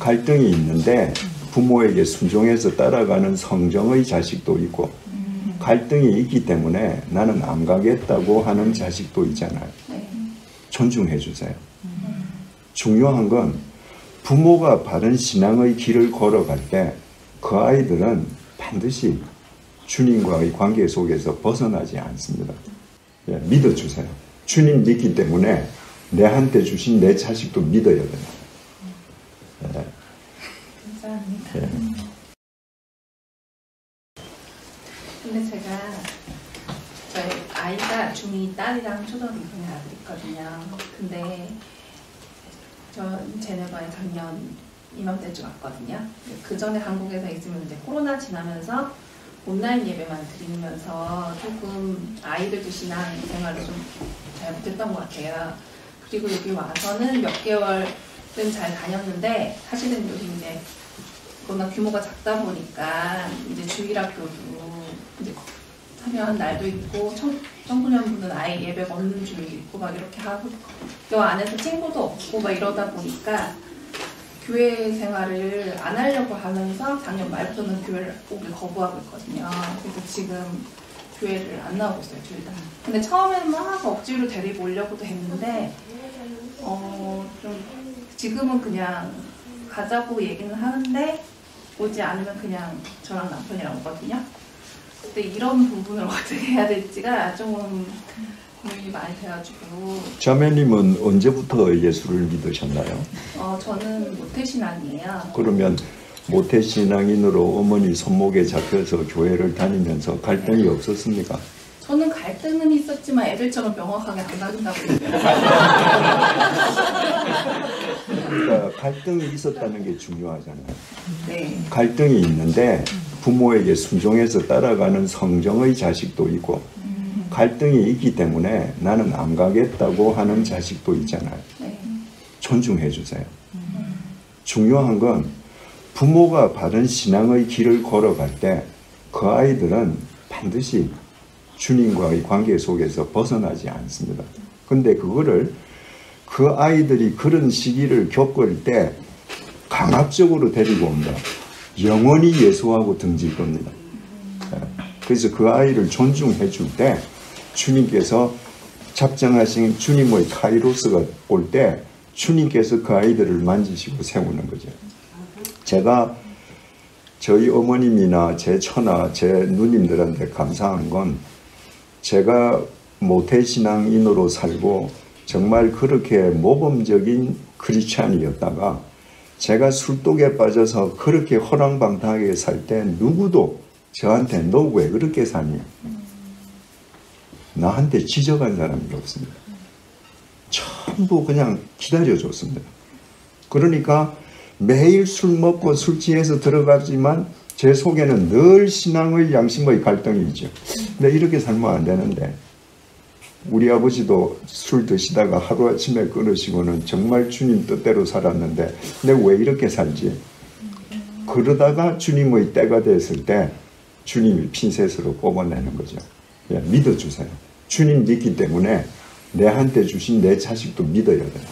갈등이 있는데 부모에게 순종해서 따라가는 성정의 자식도 있고 갈등이 있기 때문에 나는 안 가겠다고 하는 자식도 있잖아요. 네. 존중해 주세요. 중요한 건 부모가 바른 신앙의 길을 걸어갈 때 그 아이들은 반드시 주님과의 관계 속에서 벗어나지 않습니다. 예, 믿어주세요. 주님 믿기 때문에 내한테 주신 내 자식도 믿어야 됩니다. 예, 감사합니다. 예. 근데 제가 저희 아이가 중2 딸이랑 초등학교 6학년 아들 있거든요. 근데 저 제네바에 작년 이맘때쯤 왔거든요. 그 전에 한국에서 있으면 이제 코로나 지나면서 온라인 예배만 드리면서 조금 아이들도 신앙 생활을 좀 잘 못했던 것 같아요. 그리고 여기 와서는 몇 개월은 잘 다녔는데 사실은 여기 이제 워낙 규모가 작다 보니까 이제 주일학교도 참여한 날도 있고 청, 청소년분은 아예 예배가 없는 주일이 있고 막 이렇게 하고 그 안에서 친구도 없고 막 이러다 보니까 교회 생활을 안 하려고 하면서 작년 말부터는 교회를 오길 거부하고 있거든요. 그래서 지금 교회를 안 나오고 있어요, 둘 다. 근데 처음에는 막 억지로 데리고 오려고도 했는데, 어, 좀, 지금은 그냥 가자고 얘기는 하는데, 오지 않으면 그냥 저랑 남편이랑 오거든요. 근데 이런 부분을 어떻게 해야 될지가 조금 고민이 많이 돼가지고, 자매님은 언제부터 예수를 믿으셨나요? 어, 저는 모태신앙이에요. 그러면 모태신앙인으로 어머니 손목에 잡혀서 교회를 다니면서 갈등이 없었습니까? 저는 갈등은 있었지만 애들처럼 명확하게 안 나눈다고. 그러니까 갈등이 있었다는 게 중요하잖아요. 네. 갈등이 있는데 부모에게 순종해서 따라가는 성정의 자식도 있고 갈등이 있기 때문에 나는 안 가겠다고 하는 자식도 있잖아요. 네. 존중해 주세요. 중요한 건 부모가 바른 신앙의 길을 걸어갈 때 그 아이들은 반드시 주님과의 관계 속에서 벗어나지 않습니다. 근데 그거를 그 아이들이 그런 시기를 겪을 때 강압적으로 데리고 옵니다. 영원히 예수하고 등질 겁니다. 예. 그래서 그 아이를 존중해 줄 때 주님께서 작정하신 주님의 카이로스가 올 때 주님께서 그 아이들을 만지시고 세우는 거죠. 제가 저희 어머님이나 제 처나 제 누님들한테 감사한 건 제가 모태신앙인으로 살고 정말 그렇게 모범적인 크리스찬이었다가 제가 술독에 빠져서 그렇게 허랑방탕하게 살 때 누구도 저한테 너 왜 그렇게 사니? 나한테 지적한 사람이 없습니다. 전부 그냥 기다려줬습니다. 그러니까 매일 술 먹고 술 취해서 들어가지만 제 속에는 늘 신앙의 양심의 갈등이 있죠. 근데 이렇게 살면 안 되는데 우리 아버지도 술 드시다가 하루아침에 끊으시고는 정말 주님 뜻대로 살았는데 근데 왜 이렇게 살지? 그러다가 주님의 때가 됐을 때 주님이 핀셋으로 뽑아내는 거죠. 예, 믿어주세요. 주님 믿기 때문에 내한테 주신 내 자식도 믿어야 돼요.